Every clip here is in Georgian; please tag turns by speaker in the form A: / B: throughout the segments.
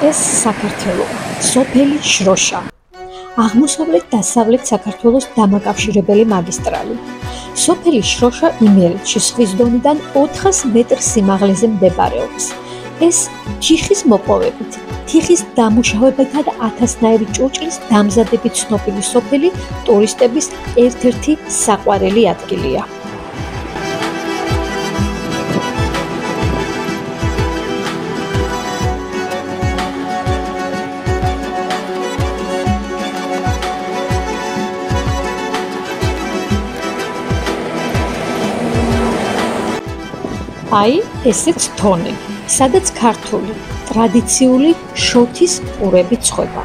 A: ეს საქართველო. სოფელი შროშა. აღმოსავლეთ დასავლეთ საქართველოს დამაკავშირებელი მაგისტრალი. სოფელი შროშა იმერეთში ზღვის დონიდან 400 მეტრ სიმაღლეზე მდებარეობს. ეს თიხის მოპოვებით თიხის დამუშავებათა და ათასნაირი ჭურჭლის დამზადებით ცნობილი სოფელი ტურისტების ერთ-ერთი საყვარელი ადგილია აი ესეც თონე, სადაც ქართული ტრადიციული შოთის პურები წვება.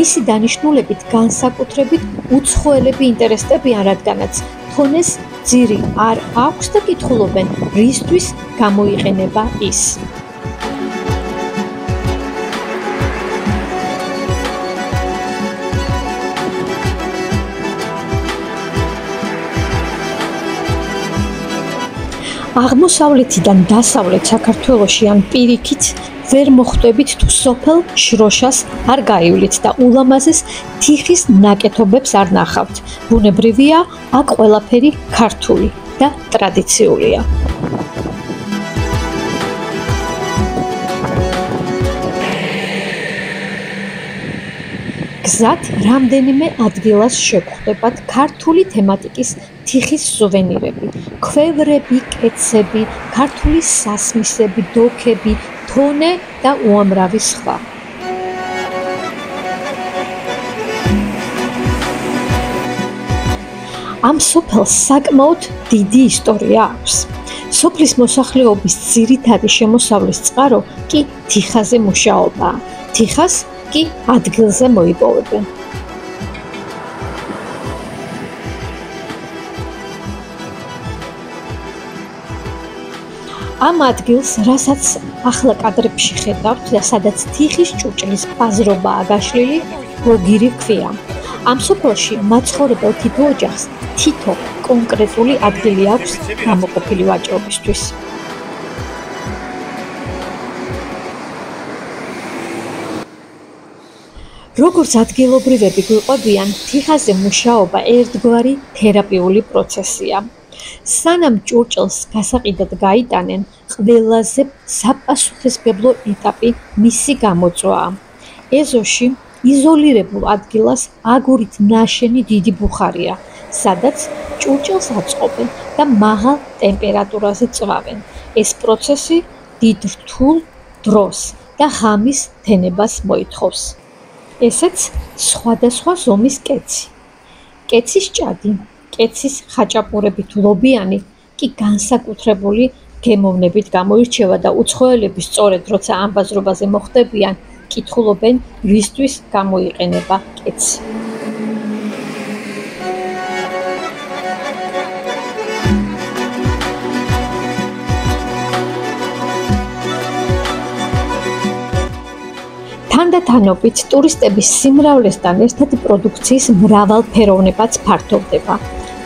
A: მისი დანიშნულებით განსაკუთრებით უცხოელები ინტერესდებიან, რადგანაც თონეს ძირი არ აქვს და კითხულობენ, რისთვის გამოიყენება ის. აღმოსავლეთიდან დასავლეთ საქართველოში ან პირიქით ვერ მოხვდებით თუ სოფელ შროშას არ გაივლით და ულამაზეს თიხის ნაკეთობებს არ ნახავთ. ბუნებრივია, აქ ყველაფერი ქართული და ტრადიციულია. გზად რამდენიმე ადგილას შეგხვდებათ ქართული თემატიკის თიხის სუვენირები, ქვევრები, კეცები, ქართული სასმისები, დოქები, თონე და უამრავი სხვა. ამ სოფელს საკმაოდ დიდი ისტორია აქვს. სოფლის მოსახლეობის ძირითადი შემოსავლის წყარო კი თიხაზე მუშაობაა. თიხას კი ადგილზე მოიპოვებენ. ამ ადგილს, რასაც ახლა კადრებში ხედავთ და სადაც თიხის ჭუჭლის ბაზრობაა გაშლილი, გოგირი ქვია. ამ სოფელში მაცხოვრებელ თითო ოჯახს თითო კონკრეტული ადგილი აქვს გამოყოფილი ვაჭრობისთვის. როგორც ადგილობრივები გვიყვებიან, თიხაზე მუშაობა ერთგვარი თერაპიული პროცესია. სანამ ჭურჭელს გასაყიდად გაიტანენ, ყველაზე საპასუხისმგებლო ეტაპი მისი გამოწვაა. ეზოში იზოლირებულ ადგილას აგურით ნაშენი დიდი ბუხარია, სადაც ჭურჭელს აწყობენ და მაღალ ტემპერატურაზე წვავენ. ეს პროცესი დიდ რთულ დროს და ღამის თენებას მოითხოვს. ესეც სხვადასხვა ზომის კეცი. კეცის ჭადი, კეცის ხაჭაპურებით ლობიანი კი განსაკუთრებული გემოვნებით გამოირჩევა და უცხოელები სწორედ როცა ამ ბაზრობაზე მოხვდებიან, კითხულობენ, რისთვის გამოიყენება კეცი. თანდათანობით ტურისტების სიმრავლესთან ერთად პროდუქციის მრავალფეროვნებაც ფართოვდება,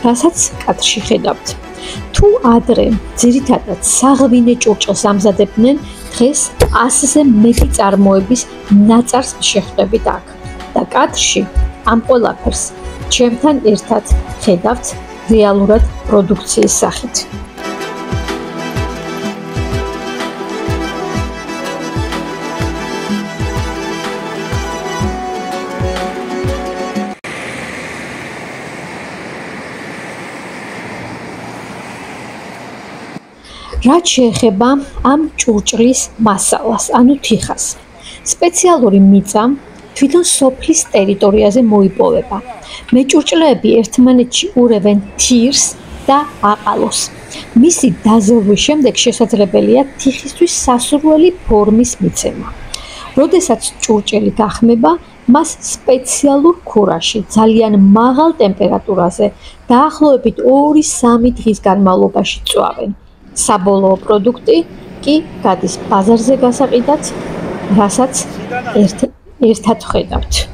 A: რასაც კადრში ხედავთ. თუ ადრე ძირითადად საღვინე ჭურჭელს ამზადებდნენ, დღეს ასზე მეტი წარმოების ნაწარს შეხვდებით აქ. და კადრში ამ ყველაფერს ჩემთან ერთად ხედავთ რეალურად პროდუქციის სახით. რაც შეეხება ამ ჭურჭლის მასალას, ანუ თიხას. სპეციალური მიწა თვითონ სოფლის ტერიტორიაზე მოიპოვება. მეჭურჭლეები ერთმანეთში ურევენ თირს და აყალოს. მისი დაზერვის შემდეგ შესაძლებელია თიხისთვის სასურველი ფორმის მიცემა. როდესაც ჭურჭელი გახმება, მას სპეციალურ ქურაში ძალიან მაღალ ტემპერატურაზე დაახლოებით 2-3 დღის განმავლობაში წვავენ. საბოლოო პროდუქტი კი გადის ბაზარზე გასაყიდად, რასაც ერთ ერთად ხედავთ.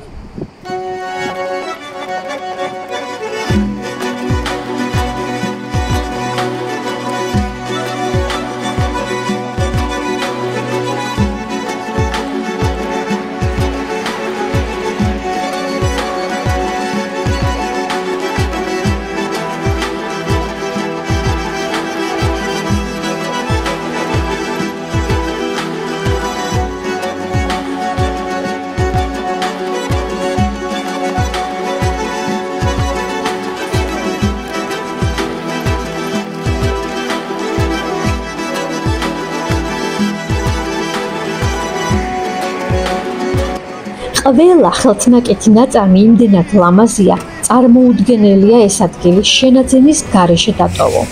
A: ყველა ხელთნაკეთი ნაწარმი იმდენად ლამაზია, წარმოუდგენელია ეს ადგილი შენაძენის გარეშე დატოვო.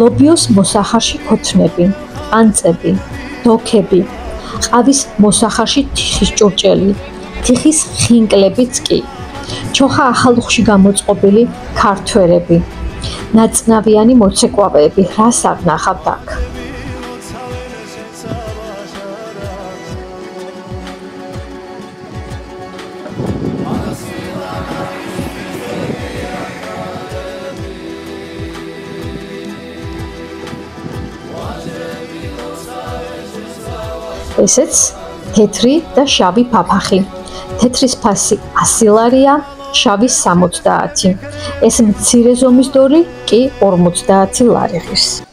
A: ლობიოს მოსახარში ქოთნები, ანწები, დოქები, ყავის მოსახარში თიხის ჭურჭელი, თიხის ხინკლებიც კი. ჩოხა ახალუხში გამოწყობილი ქართველები, ნაწნავიანი მოცეკვავეები, რას აღნახავთ აქ? ესეც თეთრი და შავი ფაფახი. თეთრის ფასი 100 ლარია, შავის 70. ეს მცირე ზომის დორი კი 50 ლარი ღირს.